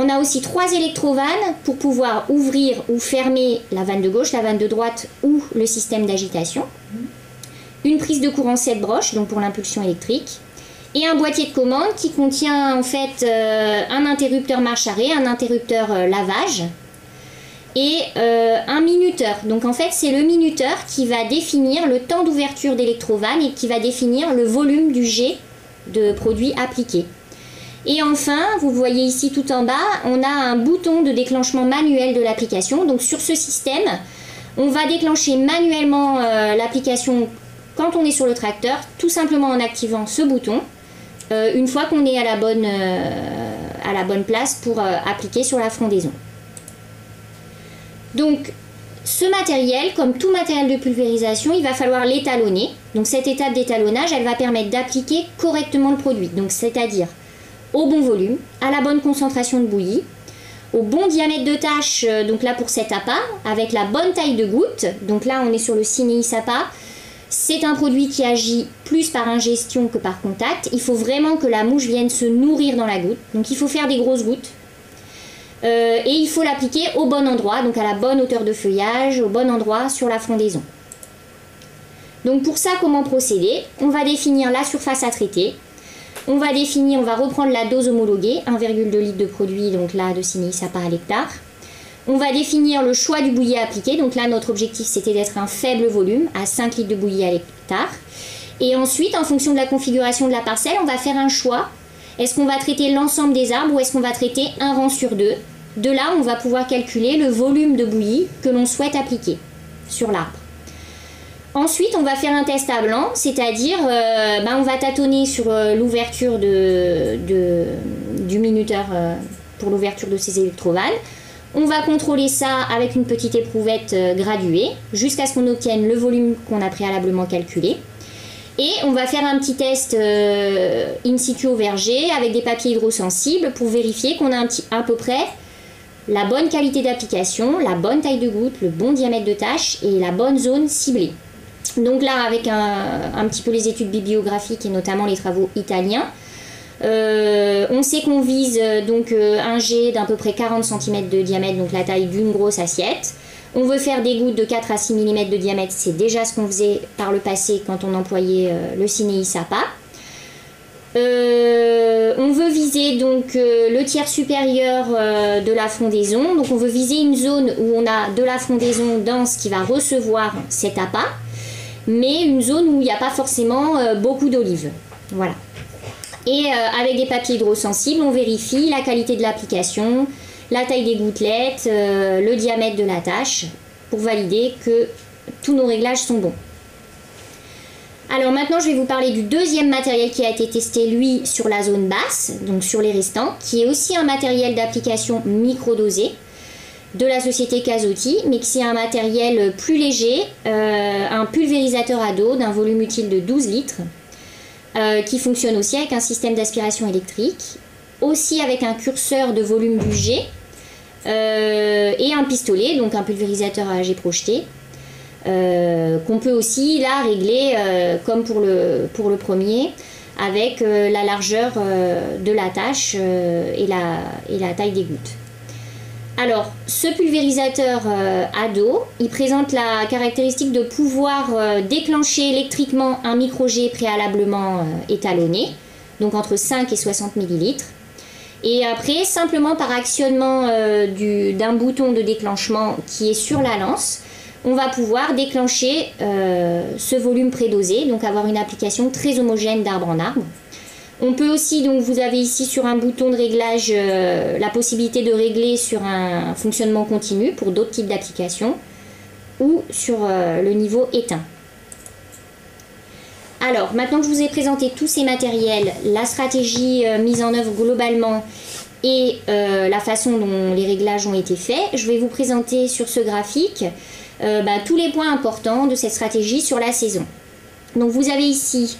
On a aussi trois électrovannes pour pouvoir ouvrir ou fermer la vanne de gauche, la vanne de droite ou le système d'agitation. Une prise de courant 7 broches, donc pour l'impulsion électrique. Et un boîtier de commande qui contient en fait euh, un interrupteur marche arrêt, un interrupteur lavage et euh, un minuteur. Donc en fait, c'est le minuteur qui va définir le temps d'ouverture d'électrovanne et qui va définir le volume du jet de produit appliqué. Et enfin, vous voyez ici tout en bas, on a un bouton de déclenchement manuel de l'application. Donc sur ce système, on va déclencher manuellement euh, l'application quand on est sur le tracteur, tout simplement en activant ce bouton, euh, une fois qu'on est à la bonne, à la bonne place pour appliquer sur la frondaison. Donc, ce matériel, comme tout matériel de pulvérisation, il va falloir l'étalonner. Donc cette étape d'étalonnage, elle va permettre d'appliquer correctement le produit. Donc c'est-à-dire au bon volume, à la bonne concentration de bouillie, au bon diamètre de tâche, euh, donc là pour cet appât, avec la bonne taille de goutte. Donc là on est sur le Cinei Sapa. C'est un produit qui agit plus par ingestion que par contact. Il faut vraiment que la mouche vienne se nourrir dans la goutte. Donc il faut faire des grosses gouttes. Euh, et il faut l'appliquer au bon endroit, donc à la bonne hauteur de feuillage, au bon endroit sur la frondaison. Donc pour ça, comment procéder? On va définir la surface à traiter. On va définir, on va reprendre la dose homologuée, 1,2 litre de produit, donc là de Cinei Sapa à l'hectare. On va définir le choix du bouillie à appliquer. Donc là, notre objectif, c'était d'être un faible volume, à 5 litres de bouillie à l'hectare. Et ensuite, en fonction de la configuration de la parcelle, on va faire un choix est-ce qu'on va traiter l'ensemble des arbres ou est-ce qu'on va traiter un rang sur deux? De là, on va pouvoir calculer le volume de bouillie que l'on souhaite appliquer sur l'arbre. Ensuite, on va faire un test à blanc, c'est-à-dire euh, ben, on va tâtonner sur euh, l'ouverture du minuteur euh, pour l'ouverture de ces électrovannes. On va contrôler ça avec une petite éprouvette graduée jusqu'à ce qu'on obtienne le volume qu'on a préalablement calculé. Et on va faire un petit test in situ au verger avec des papiers hydrosensibles pour vérifier qu'on a à peu près la bonne qualité d'application, la bonne taille de goutte, le bon diamètre de tâche et la bonne zone ciblée. Donc là, avec un, petit peu les études bibliographiques et notamment les travaux italiens, euh, on sait qu'on vise euh, donc un jet d'à peu près 40 cm de diamètre, donc la taille d'une grosse assiette. On veut faire des gouttes de 4 à 6 mm de diamètre, c'est déjà ce qu'on faisait par le passé quand on employait euh, le Cinei Sapa. Euh, on veut viser donc euh, le tiers supérieur de la frondaison. Donc on veut viser une zone où on a de la frondaison dense qui va recevoir cet appât, mais une zone où il n'y a pas forcément beaucoup d'olives. Voilà. Et avec des papiers hydrosensibles, on vérifie la qualité de l'application, la taille des gouttelettes, euh, le diamètre de la tâche, pour valider que tous nos réglages sont bons. Alors maintenant, je vais vous parler du deuxième matériel qui a été testé, lui, sur la zone basse, donc sur les restants, qui est aussi un matériel d'application microdosé de la société Casotti, mais qui est un matériel plus léger, euh, un pulvérisateur à dos d'un volume utile de 12 litres, euh, qui fonctionne aussi avec un système d'aspiration électrique, aussi avec un curseur de volume du jet, euh, et un pistolet, donc un pulvérisateur à jet projeté, qu'on peut aussi là régler comme pour le, premier, avec la largeur de la tâche et la taille des gouttes. Alors, ce pulvérisateur euh, à dos, il présente la caractéristique de pouvoir euh, déclencher électriquement un micro-jet préalablement euh, étalonné, donc entre 5 et 60 millilitres. Et après, simplement par actionnement d'un bouton de déclenchement qui est sur la lance, on va pouvoir déclencher ce volume prédosé, donc avoir une application très homogène d'arbre en arbre. On peut aussi, donc vous avez ici sur un bouton de réglage euh, la possibilité de régler sur un fonctionnement continu pour d'autres types d'applications ou sur euh, le niveau éteint. Alors, maintenant que je vous ai présenté tous ces matériels, la stratégie euh, mise en œuvre globalement et la façon dont les réglages ont été faits, je vais vous présenter sur ce graphique bah, tous les points importants de cette stratégie sur la saison. Donc vous avez ici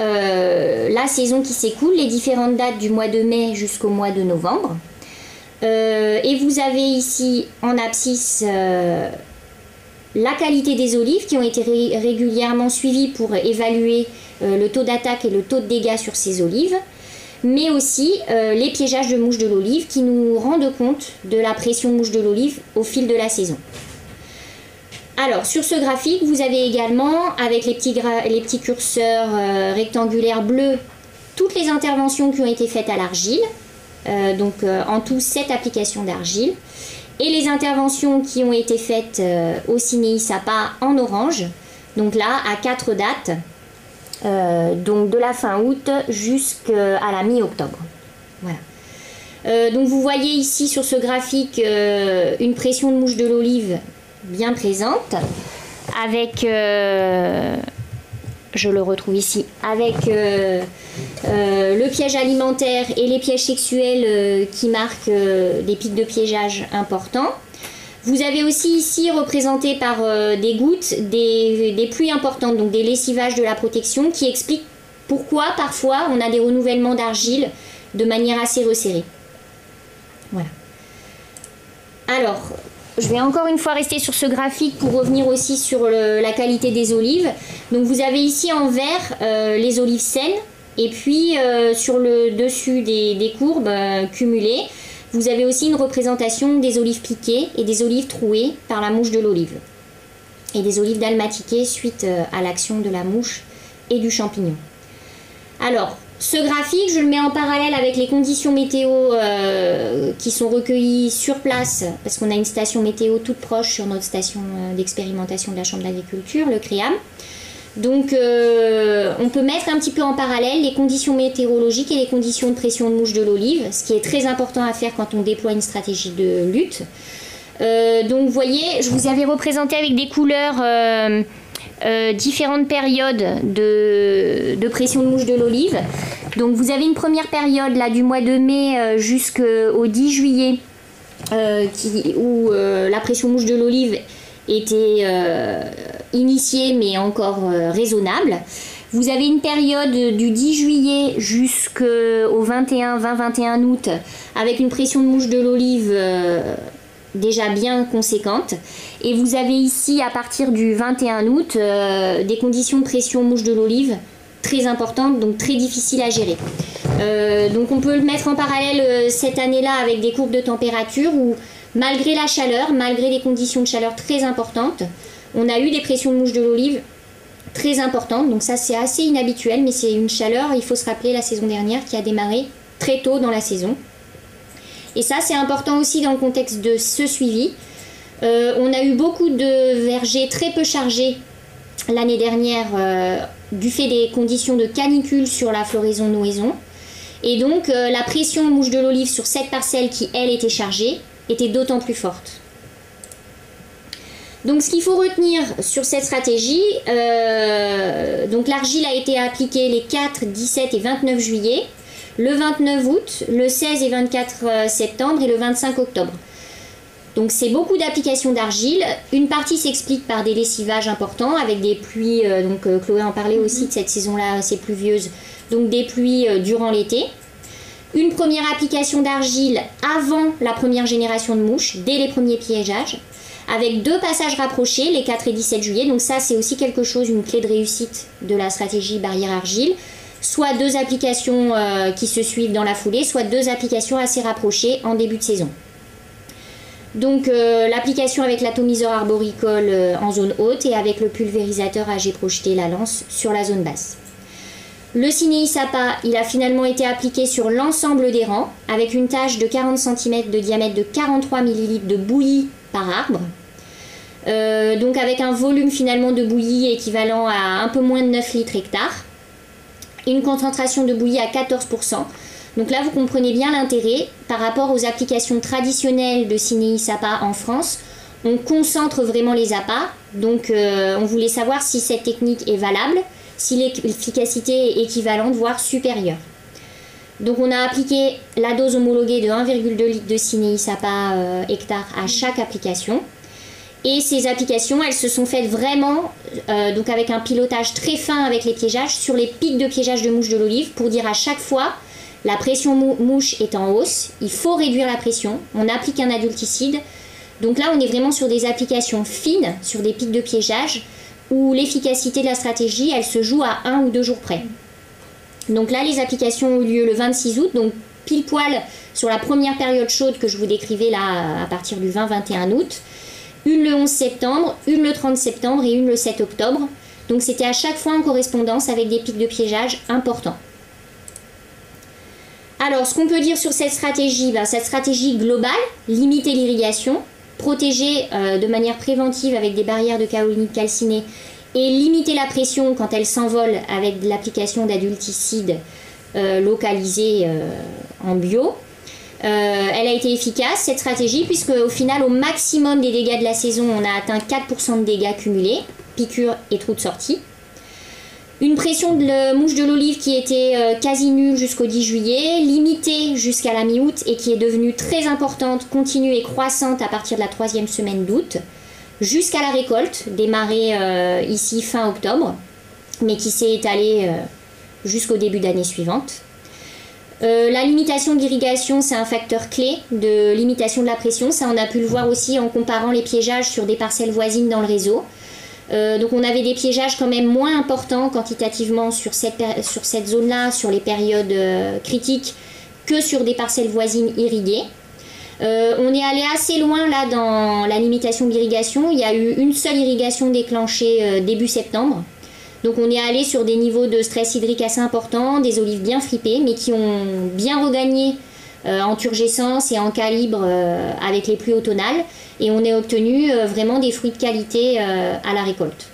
euh, la saison qui s'écoule, les différentes dates du mois de mai jusqu'au mois de novembre. Euh, et vous avez ici en abscisse euh, la qualité des olives qui ont été régulièrement suivies pour évaluer le taux d'attaque et le taux de dégâts sur ces olives, mais aussi les piégeages de mouches de l'olive qui nous rendent compte de la pression mouche de l'olive au fil de la saison. Alors, sur ce graphique, vous avez également, avec les petits, curseurs euh, rectangulaires bleus, toutes les interventions qui ont été faites à l'argile. Euh, donc, euh, en tout, 7 applications d'argile. Et les interventions qui ont été faites au Cinéi Sapa en orange. Donc là, à 4 dates. donc de la fin août jusqu'à la mi-octobre. Voilà. donc vous voyez ici sur ce graphique une pression de mouche de l'olive bien présente, avec, euh, je le retrouve ici, avec euh, euh, le piège alimentaire et les pièges sexuels qui marquent des pics de piégeage importants. Vous avez aussi ici représenté par des gouttes des, des, pluies importantes, donc des lessivages de la protection, qui expliquent pourquoi parfois on a des renouvellements d'argile de manière assez resserrée. Voilà. Alors, je vais encore une fois rester sur ce graphique pour revenir aussi sur la qualité des olives. Donc vous avez ici en vert euh, les olives saines et puis euh, sur le dessus des, courbes euh, cumulées, vous avez aussi une représentation des olives piquées et des olives trouées par la mouche de l'olive. Et des olives dalmatiquées suite à l'action de la mouche et du champignon. Alors, ce graphique, je le mets en parallèle avec les conditions météo euh, qui sont recueillies sur place, parce qu'on a une station météo toute proche sur notre station euh, d'expérimentation de la Chambre d'agriculture, le CREAM. Donc euh, on peut mettre un petit peu en parallèle les conditions météorologiques et les conditions de pression de mouche de l'olive, ce qui est très important à faire quand on déploie une stratégie de lutte. donc vous voyez, je vous avais représenté avec des couleurs euh, différentes périodes de, pression de mouche de l'olive. Donc vous avez une première période là du mois de mai euh, jusqu'au 10 juillet euh, où la pression mouche de l'olive était initiée mais encore raisonnable. Vous avez une période du 10 juillet jusqu'au 21, 20-21 août avec une pression de mouche de l'olive déjà bien conséquente. Et vous avez ici, à partir du 21 août, euh, des conditions de pression mouche de l'olive très importantes, donc très difficiles à gérer. Euh, donc on peut le mettre en parallèle euh, cette année-là avec des courbes de température où, malgré la chaleur, malgré des conditions de chaleur très importantes, on a eu des pressions mouche de l'olive très importantes. Donc ça c'est assez inhabituel, mais c'est une chaleur, il faut se rappeler la saison dernière qui a démarré très tôt dans la saison. Et ça, c'est important aussi dans le contexte de ce suivi. Euh, on a eu beaucoup de vergers très peu chargés l'année dernière euh, du fait des conditions de canicule sur la floraison-noison. Et donc, euh, la pression mouche de l'olive sur cette parcelle qui, elle, était chargée, était d'autant plus forte. Donc ce qu'il faut retenir sur cette stratégie, donc l'argile a été appliquée les 4, 17 et 29 juillet le 29 août, le 16 et 24 euh, septembre et le 25 octobre. Donc c'est beaucoup d'applications d'argile. Une partie s'explique par des lessivages importants avec des pluies, euh, donc euh, Chloé en parlait aussi de cette saison-là assez pluvieuse, donc des pluies durant l'été. Une première application d'argile avant la première génération de mouches, dès les premiers piégeages, avec deux passages rapprochés, les 4 et 17 juillet. Donc ça c'est aussi quelque chose, une clé de réussite de la stratégie barrière argile soit deux applications euh, qui se suivent dans la foulée, soit deux applications assez rapprochées en début de saison. Donc l'application avec l'atomiseur arboricole en zone haute et avec le pulvérisateur AG projeté la lance sur la zone basse. Le cinéi Sapa, il a finalement été appliqué sur l'ensemble des rangs avec une tâche de 40 cm de diamètre de 43 ml de bouillie par arbre. Euh, donc avec un volume finalement de bouillie équivalent à un peu moins de 9 litres hectare. Une concentration de bouillie à 14%. Donc là, vous comprenez bien l'intérêt par rapport aux applications traditionnelles de cinéi Sapa en France. On concentre vraiment les appâts. Donc euh, on voulait savoir si cette technique est valable si l'efficacité est équivalente, voire supérieure. Donc on a appliqué la dose homologuée de 1,2 litre de cinéi SAPA euh, hectare à chaque application. Et ces applications, elles se sont faites vraiment euh, donc avec un pilotage très fin avec les piégeages sur les pics de piégeage de mouches de l'olive pour dire à chaque fois la pression mouche est en hausse, il faut réduire la pression, on applique un adulticide. Donc là, on est vraiment sur des applications fines, sur des pics de piégeage où l'efficacité de la stratégie, elle se joue à un ou deux jours près. Donc là, les applications ont eu lieu le 26 août, donc pile poil sur la première période chaude que je vous décrivais là à partir du 20-21 août. Une le 11 septembre, une le 30 septembre et une le 7 octobre. Donc c'était à chaque fois en correspondance avec des pics de piégeage importants. Alors, ce qu'on peut dire sur cette stratégie, ben, cette stratégie globale, limiter l'irrigation, protéger euh, de manière préventive avec des barrières de kaolinite calcinée et limiter la pression quand elle s'envole avec l'application d'adulticides euh, localisés euh, en bio. Elle a été efficace cette stratégie puisque au final au maximum des dégâts de la saison on a atteint 4% de dégâts cumulés, piqûres et trous de sortie. Une pression de mouche de l'olive qui était euh, quasi nulle jusqu'au 10 juillet, limitée jusqu'à la mi-août et qui est devenue très importante, continue et croissante à partir de la troisième semaine d'août, jusqu'à la récolte, démarrée euh, ici fin octobre, mais qui s'est étalée euh, jusqu'au début d'année suivante. La limitation d'irrigation, c'est un facteur clé de limitation de la pression. Ça, on a pu le voir aussi en comparant les piégeages sur des parcelles voisines dans le réseau. Euh, donc on avait des piégeages quand même moins importants quantitativement sur cette, zone-là, sur les périodes euh, critiques, que sur des parcelles voisines irriguées. Euh, on est allé assez loin là dans la limitation d'irrigation. Il y a eu une seule irrigation déclenchée début septembre. Donc on est allé sur des niveaux de stress hydrique assez importants, des olives bien fripées, mais qui ont bien regagné en turgescence et en calibre avec les pluies automnales et on a obtenu euh, vraiment des fruits de qualité euh, à la récolte.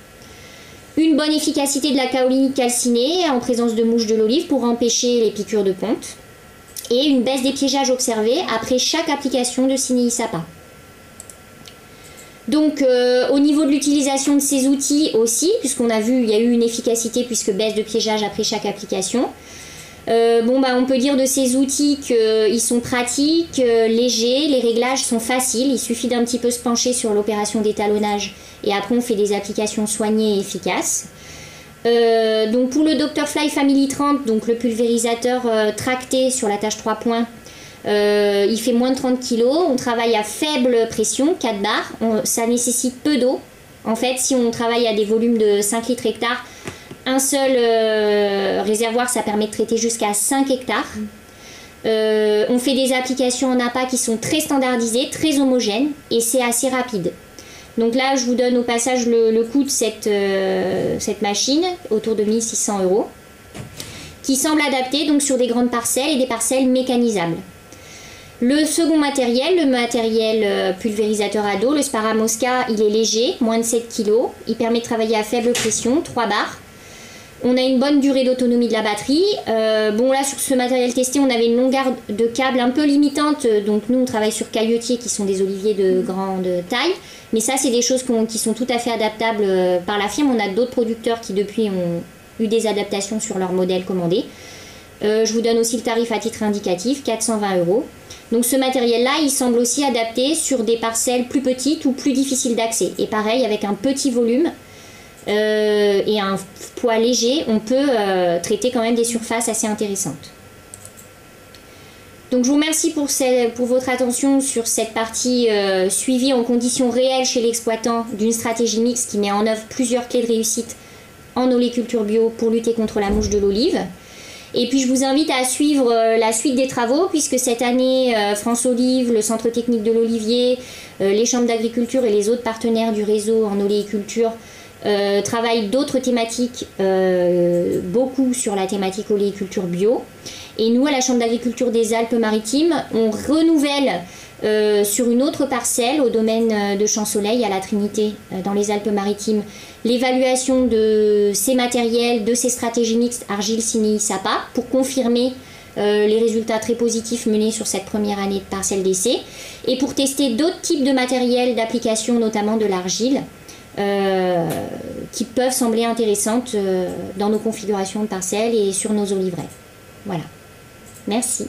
Une bonne efficacité de la kaolinite calcinée en présence de mouches de l'olive pour empêcher les piqûres de ponte et une baisse des piégeages observés après chaque application de Cinéi Sapa. Donc euh, au niveau de l'utilisation de ces outils aussi, puisqu'on a vu il y a eu une efficacité puisque baisse de piégeage après chaque application. Euh, bon, bah, on peut dire de ces outils qu'ils sont pratiques, euh, légers, les réglages sont faciles, il suffit d'un petit peu se pencher sur l'opération d'étalonnage et après on fait des applications soignées et efficaces. Donc pour le Dr Fly Family 30, donc le pulvérisateur tracté sur la tâche 3 points, il fait moins de 30 kg, on travaille à faible pression, 4 barres, ça nécessite peu d'eau. En fait, si on travaille à des volumes de 5 litres hectare, un seul euh, réservoir, ça permet de traiter jusqu'à 5 hectares. Euh, on fait des applications en APA qui sont très standardisées, très homogènes et c'est assez rapide. Donc là, je vous donne au passage le, coût de cette, euh, cette, machine, autour de 1600 euros, qui semble adaptée donc sur des grandes parcelles et des parcelles mécanisables. Le second matériel, le matériel pulvérisateur à dos, le Sparamosca, il est léger, moins de 7 kg. Il permet de travailler à faible pression, 3 barres. On a une bonne durée d'autonomie de la batterie. Euh, bon là sur ce matériel testé on avait une longueur de câble un peu limitante. Donc nous on travaille sur caillotiers qui sont des oliviers de grande taille. Mais ça c'est des choses qui sont tout à fait adaptables euh, par la firme. On a d'autres producteurs qui depuis ont eu des adaptations sur leur modèle commandé. Euh, je vous donne aussi le tarif à titre indicatif, 420 euros. Donc ce matériel-là, il semble aussi adapté sur des parcelles plus petites ou plus difficiles d'accès. Et pareil, avec un petit volume, euh, et un poids léger, on peut euh, traiter quand même des surfaces assez intéressantes. Donc je vous remercie pour, votre attention sur cette partie suivie en conditions réelles chez l'exploitant d'une stratégie mixte qui met en œuvre plusieurs clés de réussite en oléculture bio pour lutter contre la mouche de l'olive. Et puis je vous invite à suivre la suite des travaux puisque cette année, France Olive, le Centre technique de l'Olivier, les chambres d'agriculture et les autres partenaires du réseau en oléiculture euh, travaille d'autres thématiques, euh, beaucoup sur la thématique oléiculture bio. Et nous, à la Chambre d'agriculture des Alpes-Maritimes, on renouvelle euh, sur une autre parcelle au domaine de Champ-Soleil, à la Trinité, dans les Alpes-Maritimes, l'évaluation de ces matériels, de ces stratégies mixtes argile, cinéi, sapa, pour confirmer les résultats très positifs menés sur cette première année de parcelle d'essai, et pour tester d'autres types de matériels d'application, notamment de l'argile. Euh, qui peuvent sembler intéressantes euh, dans nos configurations de parcelles et sur nos olivrets. Voilà. Merci.